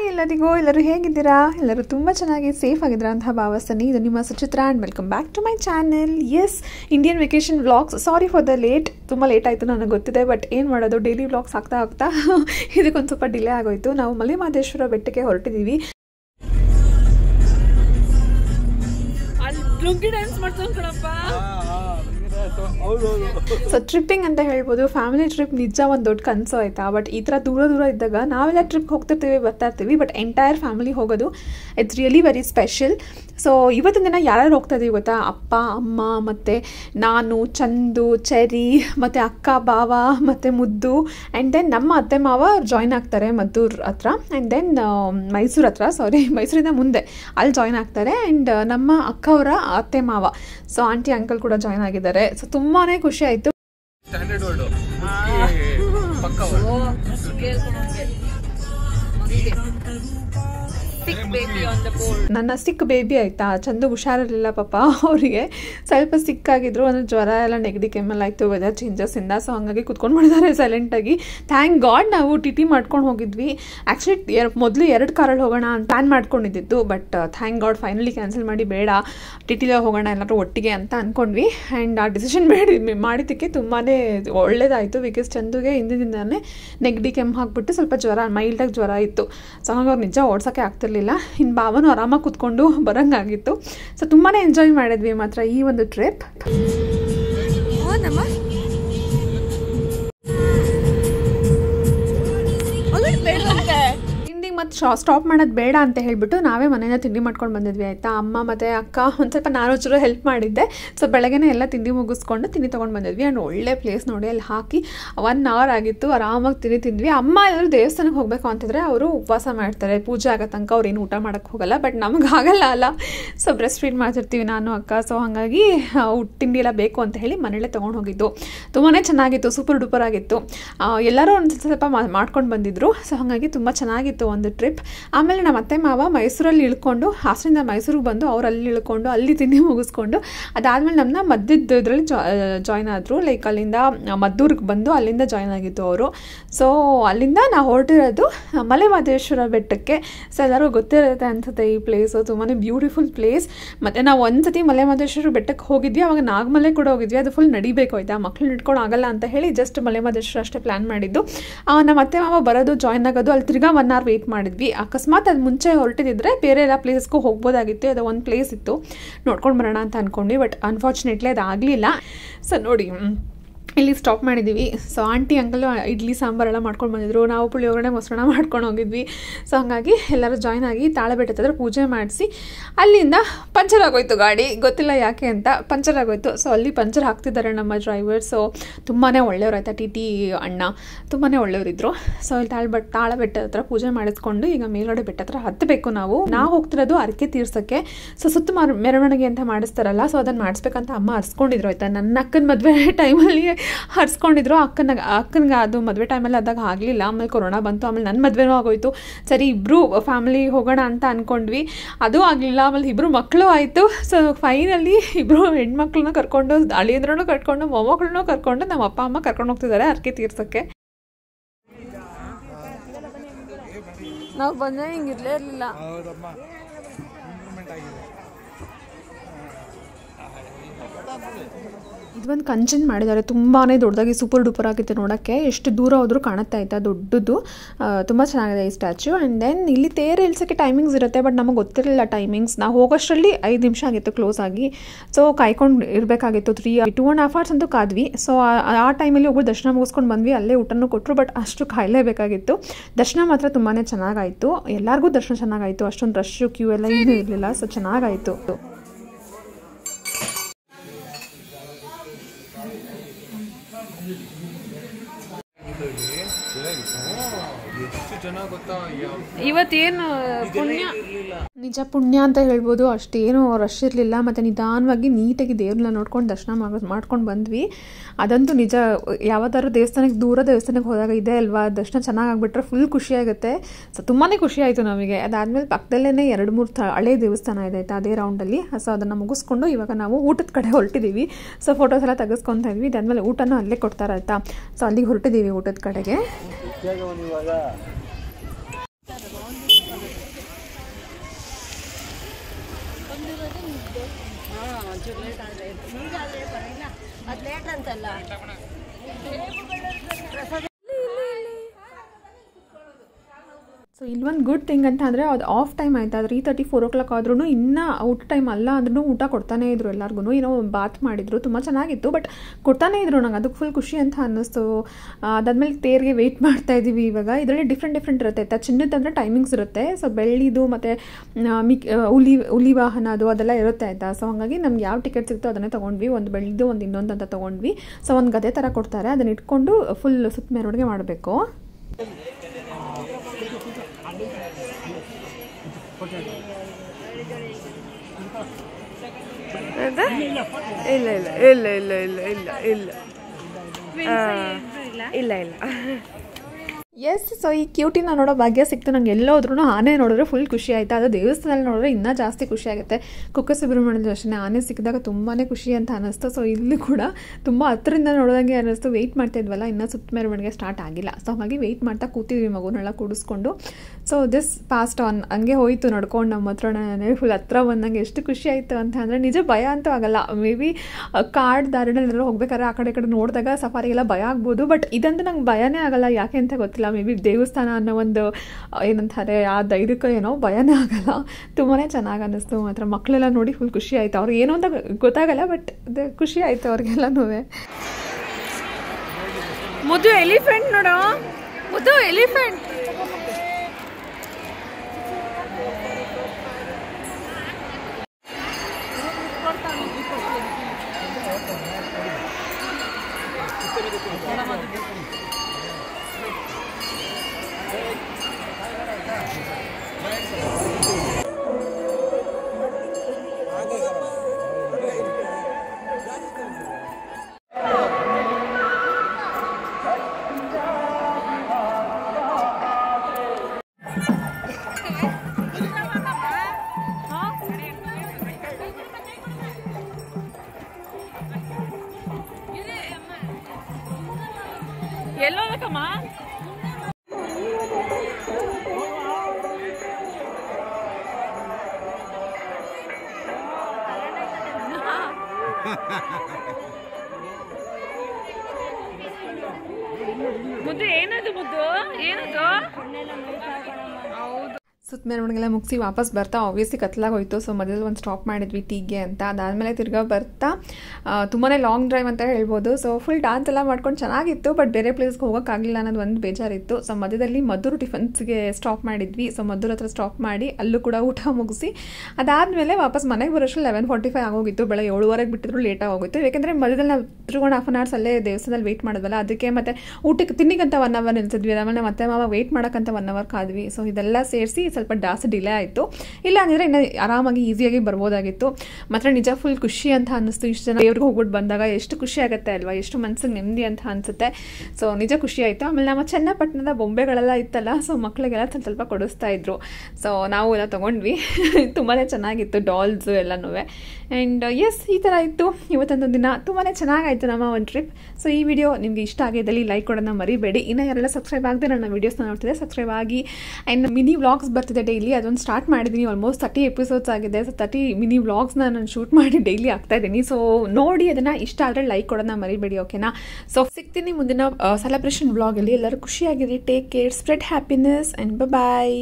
Hi ಎಲ್ಲರಿಗೂ ಎಲ್ಲರೂ ಹೇಗಿದ್ದೀರಾ? ಎಲ್ಲರೂ ತುಂಬ ಚೆನ್ನಾಗಿ ಸೇಫ್ ಆಗಿದ್ದೀರಾ ಅಂತ ಭಾವಿಸ್ತೀನಿ ಇದು ನಿಮ್ಮ Suchitra and welcome back to my channel S Indian vacation vlogs sorry for the late ತುಂಬ ಲೇಟ್ ಆಯಿತು ನನಗೆ ಗೊತ್ತಿದೆ ಬಟ್ ಏನು ಮಾಡೋದು? ಡೈಲಿ ವ್ಲಾಗ್ಸ್ ಆಗ್ತಾ ಆಗ್ತಾ ಇದಕ್ಕೊಂದು ಸ್ವಲ್ಪ ಡಿಲೇ ಆಗೋಯಿತು. ನಾವು ಮಲೆಮಹದೇಶ್ವರ ಬೆಟ್ಟಕ್ಕೆ ಹೊರಟಿದ್ದೀವಿ. ಸೊ ಟ್ರಿಪ್ಪಿಂಗ್ ಅಂತ ಹೇಳ್ಬೋದು ಫ್ಯಾಮಿಲಿ ಟ್ರಿಪ್ ನಿಜ ಒಂದು ದೊಡ್ಡ ಕನಸು ಆಯ್ತಾ? ಬಟ್ ಈ ಥರ ದೂರ ದೂರ ಇದ್ದಾಗ ನಾವೆಲ್ಲ ಟ್ರಿಪ್ ಹೋಗ್ತಿರ್ತೀವಿ, ಬರ್ತಾ ಇರ್ತೀವಿ ಬಟ್ ಎಂಟೈರ್ ಫ್ಯಾಮಿಲಿ ಹೋಗೋದು it's really very special so ಇವತ್ತಿನ ದಿನ ಯಾರ್ಯಾರು ಹೋಗ್ತಾ ಇದೀವಿ ಗೊತ್ತಾ? ಅಪ್ಪ ಅಮ್ಮ ಮತ್ತು ನಾನು ಚಂದು ಚೆರಿ ಮತ್ತು ಅಕ್ಕ ಬಾವ ಮತ್ತು ಮುದ್ದು ಆ್ಯಂಡ್ ದೆನ್ ನಮ್ಮ ಅತ್ತೆ ಮಾವ ಜಾಯ್ನ್ ಆಗ್ತಾರೆ ಮದ್ದೂರ್ ಹತ್ರ. ಆ್ಯಂಡ್ ದೆನ್ ಮೈಸೂರು ಹತ್ರ ಸಾರಿ ಮೈಸೂರಿಂದ ಮುಂದೆ ಅಲ್ಲಿ ಜಾಯ್ನ್ ಆಗ್ತಾರೆ. ಆ್ಯಂಡ್ ನಮ್ಮ ಅಕ್ಕ ಅವರ ಅತ್ತೆ ಮಾವ. ಸೊ ಆಂಟಿ ಅಂಕಲ್ ಕೂಡ ಜಾಯ್ನ್ ಆಗಿದ್ದಾರೆ. ಸೊ ತುಂಬಾ ಖುಷಿ ಆಯಿತು. ಸ್ಟ್ಯಾಂಡರ್ಡ್ ವರ್ಡ್ ಪಕ್ಕ ನನ್ನ ಸಿಕ್ ಬೇಬಿ ಆಯ್ತಾ? ಚಂದ ಹುಷಾರಿರಲಿಲ್ಲ ಪಾಪ ಅವರಿಗೆ. ಸ್ವಲ್ಪ ಸಿಕ್ಕಾಗಿದ್ರು ಅಂದ್ರೆ ಜ್ವರ ಎಲ್ಲ ನೆಗಡಿ ಕೆಮ್ಮಲ್ ಆಯಿತು ವೆದರ್ ಚೇಂಜಸ್ಸಿಂದ ಸೊ ಹಂಗಾಗಿ ಕುತ್ಕೊಂಡು ಮಾಡಿದ್ದಾರೆ ಸೈಲೆಂಟಾಗಿ ಥ್ಯಾಂಕ್ ಗಾಡ್ ನಾವು ಟಿ ಟಿ ಮಾಡ್ಕೊಂಡು ಹೋಗಿದ್ವಿ. ಆ್ಯಕ್ಚುಲಿ ಮೊದಲು ಎರಡು ಕಾರಲ್ಲಿ ಹೋಗೋಣ ಅಂತ plan ಮಾಡ್ಕೊಂಡಿದ್ದಿತ್ತು but thank God finally cancel ಮಾಡಿ, ಬೇಡ. ಟಿ ಟಿಲೇ ಹೋಗೋಣ ಎಲ್ಲರೂ ಒಟ್ಟಿಗೆ ಅಂತ ಅಂದ್ಕೊಂಡ್ವಿ ಆ್ಯಂಡ್ ಆ ಡಿಸಿಷನ್ ಮಾಡಿ, ಮಾಡಿದ್ದಕ್ಕೆ ತುಂಬಾ ಒಳ್ಳೇದಾಯಿತು ಬಿಕಾಸ್ ಚಂದುಗೆ ಹಿಂದಿನಿಂದಾನೇ ನೆಗಡಿ ಕೆಮ್ಮು ಹಾಕ್ಬಿಟ್ಟು ಸ್ವಲ್ಪ ಜ್ವರ ಮೈಲ್ಡಾಗಿ ಜ್ವರ ಇತ್ತು. ಸೊ ಹಂಗಾಗಿ ಅವ್ರು ನಿಜ ಓಡ್ಸೋಕ್ಕೆ ಆಗ್ತಿರ್ಲಿಲ್ಲ. ಇನ್ನು ಭಾವನೂ ಆರಾಮಾಗಿ ಕೂತ್ಕೊಂಡು ಬರೋಂಗಾಗಿತ್ತು. ಸೊ ತುಂಬಾ ಎಂಜಾಯ್ ಮಾಡಿದ್ವಿ ಮಾತ್ರ ಈ ಒಂದು ಟ್ರಿಪ್ ಮತ್ತು ಶಾ ಸ್ಟಾಪ್ ಮಾಡೋದು ಬೇಡ ಅಂತ ಹೇಳ್ಬಿಟ್ಟು ನಾವೇ ಮನೆಯಿಂದ ತಿಂಡಿ ಮಾಡ್ಕೊಂಡು ಬಂದಿದ್ವಿ, ಆಯಿತಾ? ಅಮ್ಮ ಮತ್ತು ಅಕ್ಕ ಒಂದು ಸ್ವಲ್ಪ ನಾನು ಹೆಲ್ಪ್ ಮಾಡಿದ್ದೆ. ಸೊ ಬೆಳಗ್ಗೆನೇ ಎಲ್ಲ ತಿಂಡಿ ಮುಗಿಸ್ಕೊಂಡು ತಿಂಡಿ ತೊಗೊಂಡು ಬಂದಿದ್ವಿ. ಆ್ಯಂಡ್ ಒಳ್ಳೆ ಪ್ಲೇಸ್ ನೋಡಿ ಅಲ್ಲಿ ಹಾಕಿ ಒನ್ ಅವರ್ ಆಗಿತ್ತು. ಆರಾಮಾಗಿ ತಿಂಡಿ ತಿಂದ್ವಿ. ಅಮ್ಮ ಏನಾದ್ರು ದೇವಸ್ಥಾನಕ್ಕೆ ಹೋಗಬೇಕು ಅಂತಿದ್ರೆ ಅವರು ಉಪವಾಸ ಮಾಡ್ತಾರೆ. ಪೂಜೆ ಆಗೋ ತನಕ ಅವ್ರು ಏನು ಊಟ ಮಾಡೋಕ್ಕೆ ಹೋಗಲ್ಲ. ಬಟ್ ನಮ್ಗೆ ಆಗಲ್ಲ ಅಲ್ಲ. ಸೊ ಬ್ರೆಸ್ಟ್ ಫೀಡ್ ಮಾಡ್ತಿರ್ತೀವಿ ನಾನು, ಅಕ್ಕ. ಸೊ ಹಾಗಾಗಿ ತಿಂಡಿ ಎಲ್ಲ ಬೇಕು ಅಂತ ಹೇಳಿ ಮನೆಯಲ್ಲೇ ತೊಗೊಂಡು ಹೋಗಿದ್ದು. ತುಂಬಾ ಚೆನ್ನಾಗಿತ್ತು. ಸೂಪರ್ ಡೂಪರ್ ಆಗಿತ್ತು. ಎಲ್ಲರೂ ಒಂದು ಸ್ವಲ್ಪ ಮಾಡ್ಕೊಂಡು ಬಂದಿದ್ರು. ಸೊ ಹಾಗಾಗಿ ತುಂಬ ಚೆನ್ನಾಗಿತ್ತು ಒಂದು ಟ್ರಿಪ್ ಆಮೇಲೆ ನಮ್ಮ ಅತ್ತೆ ಮಾವ ಮೈಸೂರಲ್ಲಿ ಇಳ್ಕೊಂಡು, ಹಾಸನಿಂದ ಮೈಸೂರಿಗೆ ಬಂದು ಅವ್ರು ಅಲ್ಲಿ ಇಳ್ಕೊಂಡು, ಅಲ್ಲಿ ತಿಂಡಿ ಮುಗಿಸ್ಕೊಂಡು, ಅದಾದಮೇಲೆ ನಮ್ಮನ್ನ ಮಧ್ಯದ ಇದರಲ್ಲಿ ಜಾಯ್ನ್ ಆದರು. ಲೈಕ್ ಅಲ್ಲಿಂದ ಮದ್ದೂರಿಗೆ ಬಂದು ಅಲ್ಲಿಂದ ಜಾಯ್ನ್ ಆಗಿತ್ತು ಅವರು. ಸೊ ಅಲ್ಲಿಂದ ನಾವು ಹೊರಟಿರೋದು ಮಲೆ ಮಹದೇಶ್ವರ ಬೆಟ್ಟಕ್ಕೆ. ಸೊ ಎಲ್ಲರೂ ಗೊತ್ತಿರುತ್ತೆ ಅನ್ಸುತ್ತೆ ಈ ಪ್ಲೇಸು ತುಂಬಾ ಬ್ಯೂಟಿಫುಲ್ ಪ್ಲೇಸ್ ಮತ್ತು ನಾವು ಒಂದ್ಸತಿ ಮಲೆ ಮಹದೇಶ್ವರ ಬೆಟ್ಟಕ್ಕೆ ಹೋಗಿದ್ವಿ. ಅವಾಗ ನಾಗಮಲೆ ಕೂಡ ಹೋಗಿದ್ವಿ. ಅದು ಫುಲ್ ನಡಿಬೇಕು ಆಯ್ತಾ? ಮಕ್ಳು ಇಟ್ಕೊಂಡು ಆಗಲ್ಲ ಅಂತ ಹೇಳಿ ಜಸ್ಟ್ ಮಲೆ ಮಹದೇಶ್ವರ ಅಷ್ಟೇ ಪ್ಲ್ಯಾನ್ ಮಾಡಿದ್ದು. ನಮ್ಮ ಅತ್ತೆ ಮಾವ ಬರೋದು ಜಾಯ್ನ್ ಆಗೋದು. ಅಲ್ಲಿ ತಿರ್ಗಾ ಒನ್ ಅವರ್ ವೆಯ್ಟ್ ಮಾಡಿದ್ವಿ. ಅಕಸ್ಮಾತ್ ಅದು ಮುಂಚೆ ಹೊರಟಿದ್ರೆ ಬೇರೆ ಎಲ್ಲ ಪ್ಲೇಸ್ಗೂ ಹೋಗ್ಬೋದಾಗಿತ್ತು. ಅದು ಒಂದು ಪ್ಲೇಸ್ ಇತ್ತು. ನೋಡ್ಕೊಂಡು ಬರೋಣ ಅಂತ ಅಂದ್ಕೊಂಡ್ವಿ ಬಟ್ ಅನ್ಫಾರ್ಚುನೇಟ್ಲಿ ಅದು ಆಗಲಿಲ್ಲ. ಸೊ ನೋಡಿ ಇಲ್ಲಿ ಸ್ಟಾಪ್ ಮಾಡಿದ್ದೀವಿ ಸೊ ಆಂಟಿ ಅಂಕಲ್ ಇಡ್ಲಿ ಸಾಂಬಾರೆಲ್ಲ ಮಾಡ್ಕೊಂಡು ಬಂದಿದ್ರು. ನಾವು ಪುಳಿಯೋಗರೆ, ಮೊಸರನ್ನ ಮಾಡ್ಕೊಂಡು ಹೋಗಿದ್ವಿ. ಸೊ ಹಾಗಾಗಿ ಎಲ್ಲರೂ ಜಾಯ್ನ್ ಆಗಿ ತಾಳಬೆಟ್ಟ ಹತ್ರ ಪೂಜೆ ಮಾಡಿಸಿ, ಅಲ್ಲಿಂದ ಪಂಚರ್ ಆಗೋಯ್ತು ಗಾಡಿ. ಗೊತ್ತಿಲ್ಲ ಯಾಕೆ ಅಂತ ಪಂಚರ್ ಆಗೋಯ್ತು. ಸೊ ಅಲ್ಲಿ ಪಂಚರ್ ಹಾಕ್ತಿದ್ದಾರೆ ನಮ್ಮ ಡ್ರೈವರ್ ಸೊ ತುಂಬಾ ಒಳ್ಳೆಯವ್ರು ಆಯ್ತಾ, ಟಿ ಟಿ ಅಣ್ಣ. ತುಂಬಾ ಒಳ್ಳೆಯವರಿದ್ರು ಸೊ ಇಲ್ಲಿ ತಾಳ ತಾಳಬೆಟ್ಟ ಹತ್ರ ಪೂಜೆ ಮಾಡಿಸ್ಕೊಂಡು ಈಗ ಮೇಲ್ಗಡೆ ಬೆಟ್ಟ ಹತ್ರ ಹತ್ತಬೇಕು ನಾವು. ನಾವು ಹೋಗ್ತಿರೋದು ಅರಕೆ ತೀರ್ಸೋಕ್ಕೆ. ಸೊ ಸುತ್ತ ಮಾರ್ ಮೆರವಣಿಗೆ ಅಂತ ಮಾಡಿಸ್ತಾರಲ್ಲ ಸೊ ಅದನ್ನು ಮಾಡಿಸ್ಬೇಕಂತ ಅಮ್ಮ ಹರ್ಸ್ಕೊಂಡಿದ್ರು ಆಯ್ತಾ. ನನ್ನ ಅಕ್ಕನ ಮದುವೆ ಟೈಮಲ್ಲಿ ಹರ್ಸ್ಕೊಂಡಿದ್ರು. ಅಕ್ಕನ ಅಕ್ಕನಿಗೆ ಅದು ಮದುವೆ ಟೈಮಲ್ಲಿ ಆದಾಗ ಆಗಲಿಲ್ಲ. ಆಮೇಲೆ ಕೊರೋನಾ ಬಂತು. ಆಮೇಲೆ ನನ್ನ ಮದುವೆನೂ ಆಗೋಯ್ತು. ಸರಿ ಇಬ್ಬರು ಫ್ಯಾಮಿಲಿ ಹೋಗೋಣ ಅಂತ ಅಂದ್ಕೊಂಡ್ವಿ ಅದು ಆಗಲಿಲ್ಲ. ಆಮೇಲೆ ಇಬ್ಬರು ಮಕ್ಕಳು ಆಯಿತು. ಸೊ ಫೈನಲಿ ಇಬ್ಬರು ಹೆಣ್ಮಕ್ಳನ್ನ ಕರ್ಕೊಂಡು ಅಳಿಯಂದ್ರೂ ಕರ್ಕೊಂಡು ಮೊಮ್ಮಕ್ಕಳನ್ನೂ ಕರ್ಕೊಂಡು ನಮ್ಮ ಅಪ್ಪ ಅಮ್ಮ ಕರ್ಕೊಂಡು ಹೋಗ್ತಿದ್ದಾರೆ ಅರ್ಕೆ ತೀರ್ಸೋಕ್ಕೆ ನಾವು ಬಂದರೆ ಹಿಂಗಿರ್ಲೇ ಇರಲಿಲ್ಲ. ಹೌದಮ್ಮ. ಇಂಪ್ರೂವ್ಮೆಂಟ್ ಆಗಿದೆ. ಇದೊಂದು ಕಂಚಿನ ಮಾಡಿದ್ದಾರೆ ತುಂಬಾ ದೊಡ್ಡದಾಗಿ ಸೂಪರ್ ಡೂಪರ್ ಆಗಿತ್ತು ನೋಡೋಕ್ಕೆ. ಎಷ್ಟು ದೂರ ಹೋದರೂ ಕಾಣುತ್ತಾ ಇತ್ತು ದೊಡ್ಡದು. ತುಂಬ ಚೆನ್ನಾಗಿದೆ ಈ ಸ್ಟ್ಯಾಚ್ಯೂ ಆ್ಯಂಡ್ ದೆನ್ ಇಲ್ಲಿ ತೇರು ಇಳಿಸೋಕ್ಕೆ ಟೈಮಿಂಗ್ಸ್ ಇರುತ್ತೆ ಬಟ್ ನಮಗೆ ಗೊತ್ತಿರಲಿಲ್ಲ ಟೈಮಿಂಗ್ಸ್ ನಾವು ಹೋಗೋಷ್ಟರಲ್ಲಿ ಐದು ನಿಮಿಷ ಆಗಿತ್ತು ಕ್ಲೋಸ್ ಆಗಿ. ಸೊ ಕಾಯ್ಕೊಂಡು ಇರಬೇಕಾಗಿತ್ತು three two and half hours ಅಂತೂ ಕಾದ್ವಿ. ಸೊ ಆ ಟೈಮಲ್ಲಿ ಒಬ್ಬರು ದರ್ಶನ ಮುಗಿಸ್ಕೊಂಡು ಬಂದ್ವಿ. ಅಲ್ಲೇ ಊಟನೂ ಕೊಟ್ಟರು ಬಟ್ ಅಷ್ಟು ಕಾಯಲೇಬೇಕಾಗಿತ್ತು. ದರ್ಶನ ಮಾತ್ರ ತುಂಬಾ ಚೆನ್ನಾಗಾಯಿತು. ಎಲ್ಲರಿಗೂ ದರ್ಶನ ಚೆನ್ನಾಗಾಯಿತು. ಅಷ್ಟೊಂದು ರಶ್ಶು ಕ್ಯೂ ಎಲ್ಲ ಏನೂ ಇರಲಿಲ್ಲ. ಸೊ ಚೆನ್ನಾಗಾಯಿತು ಎಷ್ಟು ಜನ ಗೊತ್ತಾ ಇವತ್ತೇನು ಪುಣ್ಯ? ನಿಜ ಪುಣ್ಯ ಅಂತ ಹೇಳ್ಬೋದು ಅಷ್ಟೇನು ರಶ್ ಇರಲಿಲ್ಲ ಮತ್ತು ನಿಧಾನವಾಗಿ ನೀಟಾಗಿ ದೇವ್ರನ್ನ ನೋಡ್ಕೊಂಡು ದರ್ಶನ ಮಾಡ್ ಮಾಡ್ಕೊಂಡು ಬಂದ್ವಿ. ಅದಂತೂ ನಿಜ ಯಾವತ್ತಾದ್ರೂ ದೇವಸ್ಥಾನಕ್ಕೆ ದೂರ ದೇವಸ್ಥಾನಕ್ಕೆ ಹೋದಾಗ ಇದೆ ಅಲ್ವಾ? ದರ್ಶನ ಚೆನ್ನಾಗಾಗ್ಬಿಟ್ರೆ ಫುಲ್ ಖುಷಿಯಾಗುತ್ತೆ ಸೊ ತುಂಬಾ ಖುಷಿ ಆಯಿತು ನಮಗೆ. ಅದಾದಮೇಲೆ ಪಕ್ಕದಲ್ಲೇ ಎರಡು ಮೂರು ತ ಹಳೆ ದೇವಸ್ಥಾನ ಇದೆ ಆಯ್ತಾ ಅದೇ ರೌಂಡಲ್ಲಿ ಸೊ ಅದನ್ನು ಮುಗಿಸ್ಕೊಂಡು ಇವಾಗ ನಾವು ಊಟದ ಕಡೆ ಹೊರಟಿದ್ದೀವಿ ಸೊ ಫೋಟೋಸ್ ಎಲ್ಲ ತೆಗೆಸ್ಕೊತಾ ಇದ್ವಿ. ಅದಾದಮೇಲೆ ಊಟನೂ ಅಲ್ಲೇ ಕೊಡ್ತಾರೆ ಆಯ್ತಾ ಸೊ ಅಲ್ಲಿಗೆ ಹೊರಟಿದ್ದೀವಿ ಊಟದ ಕಡೆಗೆ. ಹಾಂ ಒಂಚೂರು ಅದು ಲೇಟ್ ಅಂತಲ್ಲ. ಸೊ ಇಲ್ಲೊಂದು ಗುಡ್ ಥಿಂಗ್ ಅಂತ ಅಂದರೆ ಅದು ಆಫ್ ಟೈಮ್ ಆಯ್ತಾ. Three thirty four o'clock ಆದ್ರೂ ಇನ್ನೂ ಔಟ್ ಟೈಮ್ ಅಲ್ಲ ಅಂದ್ರೂ ಊಟ ಕೊಡ್ತಾನೇ ಇದ್ರು ಎಲ್ಲರಿಗೂ ಏನೋ ಬಾತ್ ಮಾಡಿದ್ರು, ತುಂಬ ಚೆನ್ನಾಗಿತ್ತು ಬಟ್ ಕೊಡ್ತಾನೇ ಇದ್ರು ನಂಗೆ. ಅದಕ್ಕೆ ಫುಲ್ ಖುಷಿ ಅಂತ ಅನ್ನಿಸ್ತು. ಅದಾದಮೇಲೆ ತೇರಿಗೆ ವೆಯ್ಟ್ ಮಾಡ್ತಾ ಇದ್ದೀವಿ ಇವಾಗ. ಇದರಲ್ಲಿ ಡಿಫ್ರೆಂಟ್ ಡಿಫ್ರೆಂಟ್ ಇರುತ್ತೆ. ಆಯ್ತಾ ಚಿನ್ನದಂದರೆ ಟೈಮಿಂಗ್ಸ್ ಇರುತ್ತೆ. ಸೊ ಬೆಳ್ಳಿದು ಮತ್ತು ಮಿಕ್ ಹುಲಿ ಹುಲಿ ವಾಹನ ಅದು ಅದೆಲ್ಲ ಇರುತ್ತೆ ಆಯಿತಾ? ಸೊ ಹಾಗಾಗಿ ನಮ್ಗೆ ಯಾವ ಟಿಕೆಟ್ ಸಿಗ್ತೋ ಅದನ್ನೇ ತೊಗೊಂಡ್ವಿ. ಒಂದು ಬೆಳ್ಳಿದು, ಒಂದು ಇನ್ನೊಂದು ಅಂತ ತೊಗೊಂಡ್ವಿ. ಸೊ ಒಂದು ಗದೆ ಥರ ಕೊಡ್ತಾರೆ. ಅದನ್ನ ಇಟ್ಕೊಂಡು ಫುಲ್ ಸುತ್ತ ಮೆರವಣಿಗೆ ಮಾಡಬೇಕು. ಇಲ್ಲ ಇಲ್ಲ ಇಲ್ಲ ಇಲ್ಲ ಇಲ್ಲ ಇಲ್ಲ ಇಲ್ಲ. ಇಲ್ಲ? ಇಲ್ಲ ಇಲ್ಲ. ಎಸ್ ಸೊ ಈ ಕ್ಯೂಟಿನ ನೋಡೋ ಭಾಗ್ಯ ಸಿಕ್ತು. ನಂಗೆ ಎಲ್ಲೋದ್ರೂ ಆನೆ ನೋಡಿದ್ರೆ ಫುಲ್ ಖುಷಿ ಆಯಿತು? ಅದು ದೇವಸ್ಥಾನದಲ್ಲಿ ನೋಡಿದ್ರೆ ಇನ್ನೂ ಜಾಸ್ತಿ ಖುಷಿ ಆಗುತ್ತೆ. ಕುಕ್ಕ ಸುಬ್ರಹ್ಮಣ್ಯದ ಅಷ್ಟೇ ಆನೆ ಸಿಕ್ಕಿದಾಗ ತುಂಬಾ ಖುಷಿ ಅಂತ ಅನ್ನಿಸ್ತು ಸೊ ಇಲ್ಲಿ ಕೂಡ ತುಂಬ ಹತ್ತರಿಂದ ನೋಡೋದಂಗೆ ಅನ್ನಿಸ್ತು ವೆಯ್ಟ್ ಮಾಡ್ತಾ ಇದ್ವಲ್ಲ, ಇನ್ನೂ ಸುತ್ತ ಮೆರವಣಿಗೆ ಸ್ಟಾರ್ಟ್ ಆಗಿಲ್ಲ. ಸೊ ಹಾಗಾಗಿ ವೆಯ್ಟ್ ಮಾಡ್ತಾ ಕೂತಿದ್ವಿ ಮಗುನೆಲ್ಲ ಕೂಡಿಸ್ಕೊಂಡು. ಸೊ ದಿಸ್ ಪಾಸ್ಟ್ ಆನ್ ಹಂಗೆ ಹೋಯಿತು ನಡ್ಕೊಂಡು ನಮ್ಮ ಹತ್ರ ಫುಲ್ ಹತ್ರ ಬಂದಂಗೆ ಎಷ್ಟು ಖುಷಿ ಆಯಿತು ಅಂತ ಅಂದರೆ ನಿಜ ಭಯ ಅಂತೂ ಆಗಲ್ಲ. ಮೇ ಬಿ ಕಾರ್ಡ್ ದಾರಿನಲ್ಲಿ ಹೋಗ್ಬೇಕಾದ್ರೆ ಆ ಕಡೆ ಕಡೆ ನೋಡಿದಾಗ ಸಫಾರಿಗೆಲ್ಲ ಭಯ ಆಗ್ಬೋದು. ಬಟ್ ಇದಂತೂ ನಂಗೆ ಭಯನೇ ಆಗಲ್ಲ. ಯಾಕೆ ಅಂತ ಗೊತ್ತಿಲ್ಲ ಮೇ ಬಿ ದೇವಸ್ಥಾನ ಅನ್ನೋ ಒಂದು ಏನಂತಾರೆ ಆ ಧೈರ್ಯಕ್ಕೆ ಏನೋ ಭಯನೇ ಆಗಲ್ಲ. ತುಂಬಾ ಚೆನ್ನಾಗಿ ಅನ್ನಿಸ್ತು. ಮಾತ್ರ ಮಕ್ಕಳೆಲ್ಲ ನೋಡಿ ಫುಲ್ ಖುಷಿ ಆಯಿತು. ಅವ್ರಿಗೆ ಏನೋ ಅಂತ ಗೊತ್ತಾಗಲ್ಲ ಬಟ್ ಖುಷಿ ಆಯಿತು ಅವ್ರಿಗೆಲ್ಲನೂ ಮುದ್ದು ಎಲಿಫೆಂಟ್ ನೋಡು. ಮುದ್ದು ಎಲಿಫೆಂಟ್ ಎಲ್ಲೋದಕ್ಕಮ್ಮ? ಮುದ್ದು ಏನದು ಮುದ್ದು? ಏನದು ಸುತ್ತ ಮೆರವಣಿಗೆಲ್ಲ ಮುಗಿಸಿ ವಾಪಸ್ ಬರ್ತಾ ಆಬ್ವಿಯಸ್ಲಿ ಕತ್ಲಾಗೋಯ್ತು. ಸೊ ಮಧ್ಯದಲ್ಲಿ ಒಂದು ಸ್ಟಾಪ್ ಮಾಡಿದ್ವಿ ಟೀಗೆ ಅಂತ. ಅದಾದಮೇಲೆ ತಿರ್ಗಾ ಬರ್ತಾ ತುಂಬಾ ಲಾಂಗ್ ಡ್ರೈವ್ ಅಂತ ಹೇಳ್ಬೋದು. ಸೊ ಫುಲ್ ಡಾನ್ಸ್ ಎಲ್ಲ ಮಾಡ್ಕೊಂಡು ಚೆನ್ನಾಗಿತ್ತು ಬಟ್ ಬೇರೆ ಪ್ಲೇಸ್ಗೆ ಹೋಗೋಕ್ಕಾಗಲಿಲ್ಲ ಅನ್ನೋದು ಒಂದು ಬೇಜಾರಿತ್ತು. ಸೊ ಮಧ್ಯದಲ್ಲಿ ಮಧುರು ಟಿಫನ್ಸ್ಗೆ ಸ್ಟಾಪ್ ಮಾಡಿದ್ವಿ. ಸೊ ಮಧುರ ಹತ್ರ ಸ್ಟಾಪ್ ಮಾಡಿ, ಅಲ್ಲೂ ಕೂಡ ಊಟ ಮುಗಿಸಿ, ಅದಾದಮೇಲೆ ವಾಪಸ್ ಮನೆಗೆ ಬರೋಷ್ಟು ಲೆವೆನ್ ಫಾರ್ಟಿ ಫೈವ್ ಆಗೋಗಿತ್ತು. ಬೆಳಗ್ಗೆ ಏಳುವರೆಗೆ ಬಿಟ್ಟಿದ್ರು ಲೇಟಾಗಿ ಹೋಗಿತ್ತು ಯಾಕೆಂದರೆ ಮಧ್ಯದಲ್ಲಿ ನಾವು ತಿರ್ಗೊಂಡು ಹಾಫ್ ಅನ್ ಅವರ್ಸ್ ಅಲ್ಲೇ ದೇವಸ್ಥಾನದಲ್ಲಿ ವೆಯ್ಟ್ ಮಾಡಿದ್ವಲ್ಲ, ಅದಕ್ಕೆ ಮತ್ತೆ ಊಟಕ್ಕೆ ತಿನ್ನಿಗಂತ ಒನ್ ಅವರ್ ನಿಲ್ಸಿದ್ವಿ. ಆಮೇಲೆ ಮತ್ತೆ ಮಾವ ವೆಯ್ಟ್ ಮಾಡೋಕ್ಕಂತ ಒನ್ ಅವರ್ ಕಾದ್ವಿ. ಸೊ ಇದೆಲ್ಲ ಸೇರಿಸಿ ಸ್ವಲ್ಪ ಜಾಸ್ತಿ ಡಿಲೇ ಆಯಿತು. ಇಲ್ಲ ಅಂದರೆ ಇನ್ನು ಆರಾಮಾಗಿ ಈಸಿಯಾಗಿ ಬರ್ಬೋದಾಗಿತ್ತು. ಮಾತ್ರ ನಿಜ ಫುಲ್ ಖುಷಿ ಅಂತ ಅನ್ನಿಸ್ತು. ಇಷ್ಟು ಜನ ದೇವ್ರಿಗೆ ಹೋಗ್ಬಿಟ್ಟು ಬಂದಾಗ ಎಷ್ಟು ಖುಷಿ ಆಗುತ್ತೆ ಅಲ್ವಾ? ಎಷ್ಟು ಮನ್ಸಿಗೆ ನೆಮ್ಮದಿ ಅಂತ ಅನಿಸುತ್ತೆ. ಸೊ ನಿಜ ಖುಷಿ ಆಯಿತು. ಆಮೇಲೆ ನಮ್ಮ ಚನ್ನಪಟ್ಟಣದ ಬೊಂಬೆಗಳೆಲ್ಲ ಇತ್ತಲ್ಲ ಸೊ ಮಕ್ಕಳಿಗೆಲ್ಲ ಸ್ವಲ್ಪ ಸ್ವಲ್ಪ ಕೊಡಿಸ್ತಾ ಇದ್ರು. ಸೊ ನಾವು ಎಲ್ಲ ತೊಗೊಂಡ್ವಿ. ತುಂಬಾ ಚೆನ್ನಾಗಿತ್ತು ಡಾಲ್ಸು ಎಲ್ಲನೂ. ಆ್ಯಂಡ್ ಎಸ್ ಈ ಥರ ಇತ್ತು. ಇವತ್ತೊಂದು ದಿನ ತುಂಬಾ ಚೆನ್ನಾಗಾಯಿತು ನಮ್ಮ ಒಂದು ಟ್ರಿಪ್ ಸೊ ಈ ವಿಡಿಯೋ ನಿಮಗೆ ಇಷ್ಟ ಆಗಿದ್ದಲ್ಲಿ ಲೈಕ್ ಕೊಡೋಣ ಮರಿಬೇಡಿ. ಇನ್ನು ಯಾರೆಲ್ಲ ಸಬ್ಸ್ಕ್ರೈಬ್ ಆಗದೆ ನನ್ನ ವೀಡಿಯೋಸ್ನ ನೋಡ್ತಿದ್ದೆ ಸಬ್ಸ್ಕ್ರೈಬ್ ಆಗಿ. ಆ್ಯಂಡ್ ಮಿನಿ ವ್ಲಾಗ್ಸ್ ಬರ್ತಿದೆ ಡೈಲಿ, ಅದೊಂದು ಸ್ಟಾರ್ಟ್ ಮಾಡಿದ್ದೀನಿ ಆಲ್ಮೋಸ್ಟ್ ತರ್ಟಿ ಎಪಿಸೋಡ್ಸ್ ಆಗಿದೆ. ಸೊ ತರ್ಟಿ ಮಿನಿ ವ್ಲಾಗ್ಸ್ನ ನಾನು ಶೂಟ್ ಮಾಡಿ ಡೈಲಿ ಆಗ್ತಾ ಇದ್ದೀನಿ. ಸೊ ನೋಡಿ ಅದನ್ನು ಇಷ್ಟ ಆದರೆ ಲೈಕ್ ಕೊಡೋದನ್ನ ಮರಿಬೇಡಿ ಓಕೆನಾ ಸೊ ಸಿಗ್ತೀನಿ ಮುಂದಿನ ಸೆಲೆಬ್ರೇಷನ್ ವ್ಲಾಗಲ್ಲಿ ಎಲ್ಲರೂ ಖುಷಿಯಾಗಿರಿ. Take care spread happiness and bye